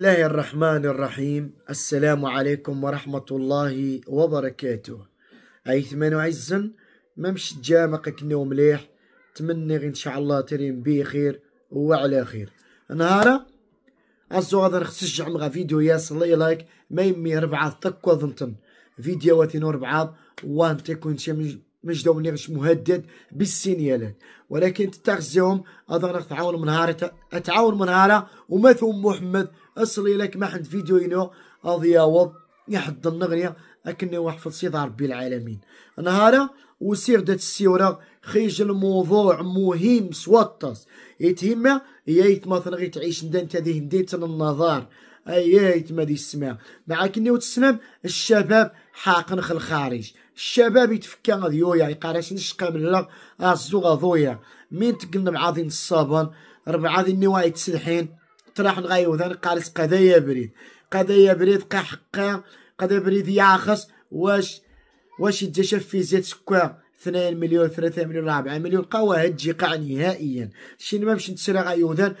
الله الرحمن الرحيم. السلام عليكم ورحمة الله وبركاته. أي ثمان عزن ممش جامق كنو مليح تمني إن شاء الله ترين بخير وعلى خير. نهارا عزو غادي نخسجع مغا فيديو ياسل لايك ما يمي ربعة تقوى ظنتن فيديوهات نور بعض وان تكون شي دوم نغش مهدد بالسينيالات. ولكن تتغزيهم اظن تعاون من هارة اتعاون من هارة ومثوم محمد أصلي لك ما حد فيديو ينو. اضياوض يحد النغنية. لكني وحفظ سيد ربي العالمين. نهارا وسير دات السيورة. خيج الموضوع مهم سوطس. يتهمة يايت مثلا غي تعيش ندان هذه نديت النظار. ايات ما دي السماء. مع كني وتسلم الشباب حاقن خل الخارج. الشباب يتفكا ذيويا يقارش نشقى من لا الزوغا ذويا مين تقلنا معاذين الصابون ربع ذي النواي تسلحين تراح نغايو ذان قارس قضايا بريد. قضايا بريد قا حقا قضايا بريد ياخص. واش واش يتجشف في زيت سكوا 2 مليون 3 مليون 4 مليون. قوا هجي قاع نهائيا. شين ما مش نتسرى غايوذان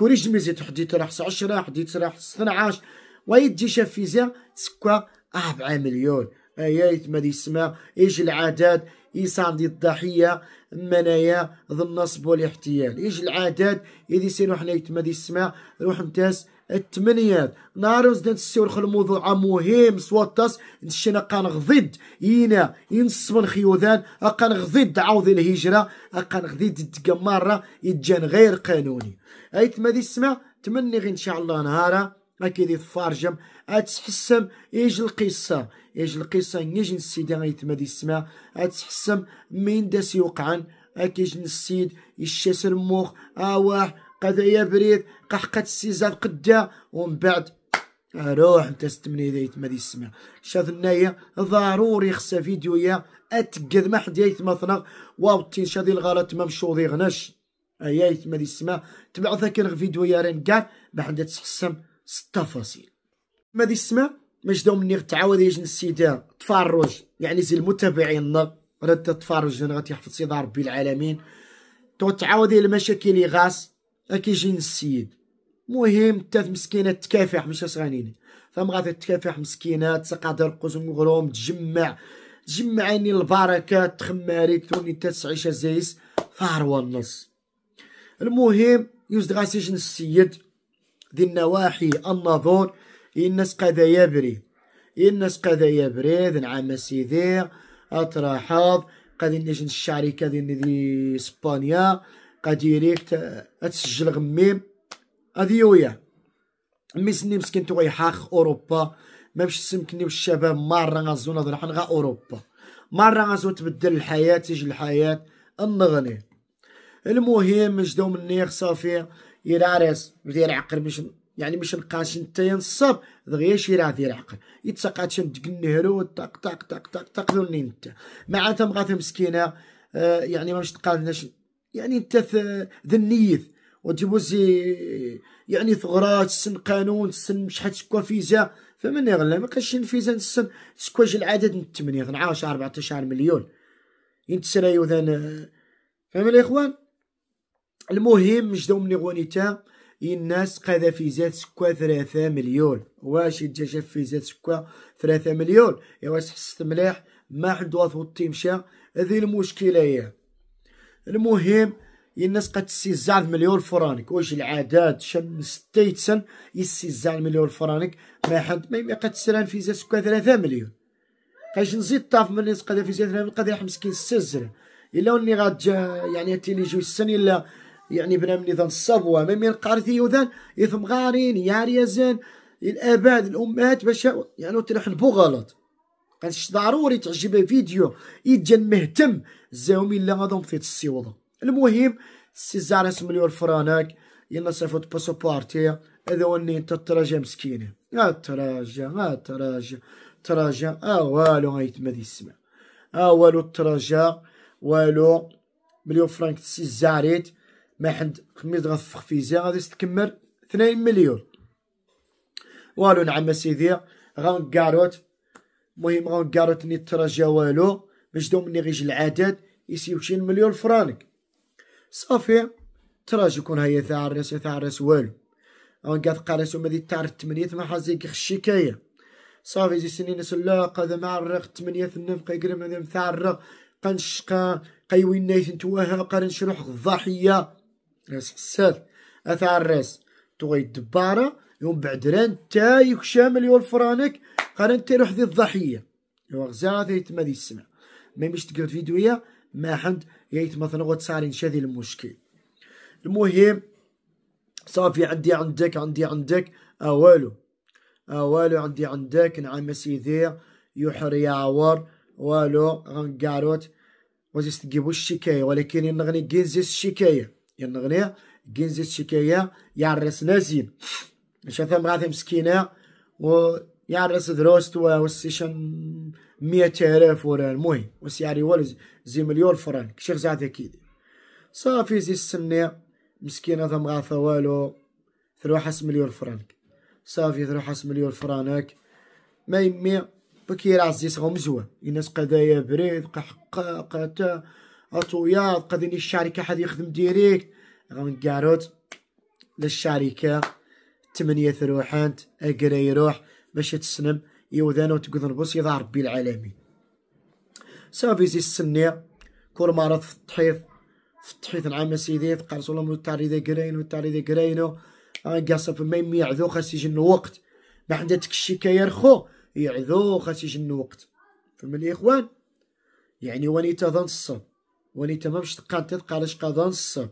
كوريج ميزيت حديت راح 10 حديت راح 12 ويجي شاف فيزا سكوا 4 مليون. ايات ما السماء إيش العادات؟ يصاندي الضحية منايا ذو النصب والاحتيال. إيش العادات؟ يدي سيرو حنا ما دي السماء روح نتاس التمنيات. ناروز دان السور الموضوع مهم. سواتاس نشنا قان غضد ينا ينصبن خيوذان. أقان غضد عوض الهجرة أقان غضد تقمارة يتجان غير قانوني. ايت ما دي السماء تمني غي إن شاء الله نهارا. أكيد يتفارجم. أتحسم. إيج القصة. إيج القصة. نيجي نسيد. غيت ما دي السماء أتحسم. مين داس يوقعن؟ اكيج نسيد. يشاس الموخ آواح. قد يبريد قحقة السيزاد قدا ومن بعد روح انت ستمني ديت ما السماء شاف الناية ضروري خصها فيديويا اتقد ما حد يايت مثلا واو شادي الغلط ما مشوضي غنش. ايايت ما دي السماء تبعثها كان فيديو يا رين كاع ما حد تحسم التفاصيل ما دي السماء مش دوم مني تعاود يجن السيدة تفرج. يعني زي المتابعين رد تفرج غادي يحفظ سيدة ربي العالمين. تعاود المشاكل غاس. أكيجين السيد. مهم تات مسكينة تكافح مش صغانين ثم غادي تكافح مسكينات تقادر قزم غروم تجمع تجمع البركات تخماري توني تسعيش زيس فاروا النص المهم يوزد غاسيجن السيد. ذي النواحي النظور الناس قادا يبري الناس قادا يبري نعم سيدي. اتراحض قادي نجن الشركة ذي إسبانيا. قديريك تسجل غميم. هذه ويا ميسني مسكين تو يحاخ أوروبا. ما باش سمكني والشباب مرة غازو نظر حنا غا أوروبا. مرة غازو تبدل الحياة تيجي الحياة. النغني المهم جدو مني صافي يرارس بدير عقل باش يعني مش نقاش أنت ينصب دغيا شي راه دير عقل يتسقات شمتك النهرو طق طق طق طق طق أنت. مع تمغات مسكينة آه يعني ما مش تقالناش يعني انت ذا النيث. وتبوزي يعني ثغرات سن قانون سن شحال تكوا فيزا. فمن يغلى ما كاش فيزا سن سكواج العدد من الثمانية نعاوش 14 مليون. ينتسرى يوذان فهم الاخوان المهم مش دوم نغونيتا الناس قادا فيزات سكوا ثلاثة مليون. واش يتجا فيزات سكوا ثلاثة مليون؟ يا واش حسيت مليح ما حد واثو تيمشى. هذه المشكلة هي. المهم الناس قد تسيزع مليون فرانك. واش العداد شم ستيتسن يسيزع مليون فرانك. ما حد ما قد تسران في زاد سكا ثلاثة مليون. قاش نزيد طاف من الناس قد في زاد ثلاثة قد مسكين سزر إلا وني غاد يعني تيلي جو السن إلا يعني بنا من نظام الصبوة. ما من قارثي يوذان يثم غارين يا ريازان الآباء الأمهات باش يعني تروح نبو غلط قالش ضروري تعجبه فيديو يتجن مهتم زاومي لا غادهم في السيوضة المهم سي مليون فرانك يلا صيفوت باسوبارتي هذا وني انت تراجع مسكينة. آه تراجع تراجع آه والو غايت ما دي السماء آه والو تراجع والو مليون فرانك تسي زاريت ما حد خميس غفخ فيزا غادي تكمل اثنين مليون. والو نعم سيدي غان كاروت. المهم غان كاروت ني تراجع والو باش دوم مني غيجي العدد يسيوشين مليون فرانك. صافي تراجع يكون هيا ثاع الراس ثاع الراس والو. قاعد قارس وما تار التمنية ما حازيك الشكاية صافي زي سنين سلا قاد مع الرق تمنية ثنم قيقرم من مثال الرق قنشقا قيوين نيث نتوها قارن شروح الضحية. رأس حساد اثار الراس توغي الدبارة يوم بعد ران تا يكشا مليون فرانك. قارن تروح ذي الضحية. يو غزات يتما ذي السمع ما يمش تقرأ فيديويا ما حد مثلا غد صارين شذي المشكل. المهم صافي عندي عندك عندي عندك. أوالو. أوالو عندي عندك. نعم سيدي يحر يعور والو غنقاروت. وزيس تجيبو الشكاية. ولكن ينغني جنزيس الشكاية. ينغني جنزيس الشكاية. يعرس نازين. شاف مراتي مسكينة. و يعرس دروست وسيشن مية آلاف ورا المهم وسياري والو زي مليون فرانك شيخ زعت أكيد صافي زي السنة مسكينة ثم والو ثروح حس مليون فرانك صافي ثروح حس مليون فرانك ما يمي بكير عزيز غو مزوى الناس قضايا بريد قحقا قاتا اطويات قدني الشركة حد يخدم ديريكت غن قاروت للشركة تمنية ثروحانت اقرا يروح باش تسنم يوذان وتقذن نبص يضع ربي العالمين صافي زي السنية كل مرة في التحيط في التحيط نعم سيدي قرصوا لهم التاري ذا قرينو التاري ذا قرينو. قاصف ما يمي يعذو خاص يجن وقت ما عندك الشكاية رخو يعذو خاص يجن وقت فهمني الاخوان يعني ونيتا ذا نصب ونيتا ما باش تقاد تقارش قادا نصب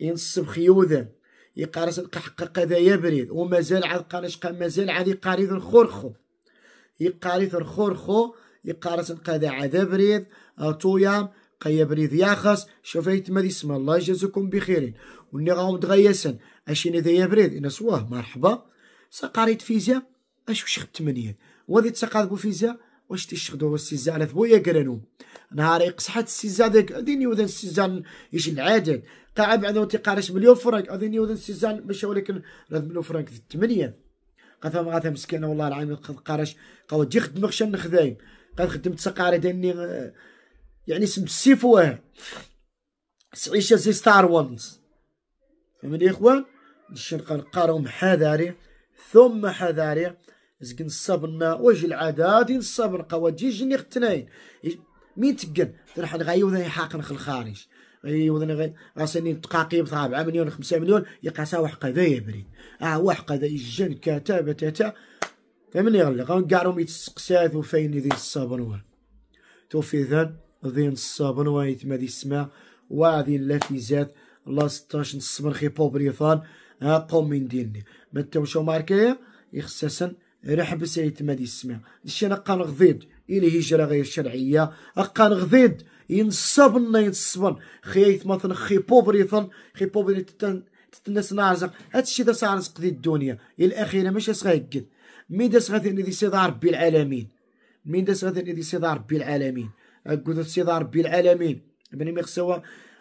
ينصب خيوذا. يقارس القحقق ذا يبرد ومازال عاد قارش مازال عاد يقاري الخرخو. يقاري الخرخو يقارس قادا عذا بريد طويام قيا بريد ياخص شوفيت ما اسم الله يجازكم بخير. وني غاهم تغيسن أشيني ذا يبريد؟ إن سواه مرحبا. سقاريت فيزياء اش وش تمنية وذي تسقاد بو فيزياء واش تشخدو السيزا على ثبويا قرانو نهار يقصحت السيزا داك أديني وذا السيزا يش العدد قاعد بعد تقارش مليون فرنك أديني وذا السيزا باش ولكن رد مليون فرنك في الثمانية. قاثا ما غاثا مسكينة والله العظيم قارش قاو تجي خدم خشن نخدايم قد خدمت سقاري داني يعني اسم السيف واه سعيشة زي ستار وانز فهمني يا اخوان نشنقا نقارهم حذاري. ثم حذاري. زكن الصبنا وجه العادات الصبر قواجي جني اختنين مين تقن راح نغيو ذا حاقن في الخارج. أيوه غي غاسني دقاقيب طابعة مليون خمسة مليون يقاسا وحقة ذا يبري. آه وحقة ذا يجن كتابة تاتا فمن يغلق غان قارهم يتسقسات وفين ذي الصابن توفي ذا ذي الصابن ويتمدي السماء وهذه اللافيزات. الله ستاش نصبن خي بوبريثان ها قوم من ديني. ما شو ماركية يخسسن. رحبس يتمادي السماء. الشيء قان غضيد إلي هجرة غير شرعية. أقان غضيد ينصبن ينصبن خيث مثلا خي بوبريثن خي بوبريثن تتنس نارزق هاد الشيء ذا صار قدي الدنيا. الأخيرة مش أسغيقد مين دا سغاث ذي سيدار ربي العالمين مين دا سغاث ذي سيدار ربي العالمين أقول سيدار ربي العالمين ابن ميخسوا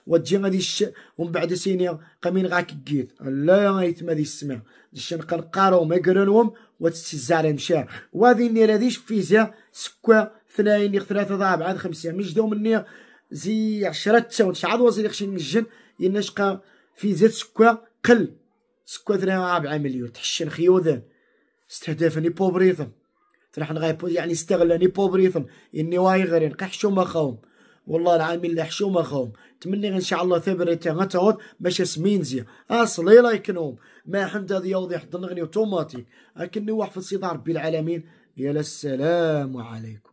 وتجي غادي الش ومن بعد سينيا قامين غاك كيت. لا يتما دي السماء الشن قنقارو ما قرنوهم وتستزال مشى وهذه النير هذيش فيزا سكوا اثنين ثلاثة ضابعة خمسة. مش دوم النير. زي عشرة تساون شعاد وزير يخشي الجن. ينشقى فيزا سكوا قل. سكوا ثلاثة رابعة مليون. تحشن خيوذان استهدفني بوبريثم. تروح نغايب يعني استغلني بوبريثم. إني واي غيرين قحشو ما خاوم والله العالمين اللي حشومة خوم تمني إن شاء الله ثبرت غتعود باش سمينزي أصلي لا يكنوم ما حمد هذا يوضح ضنغني اوتوماتيك لكني واحد في ربي العالمين. يا السلام عليكم.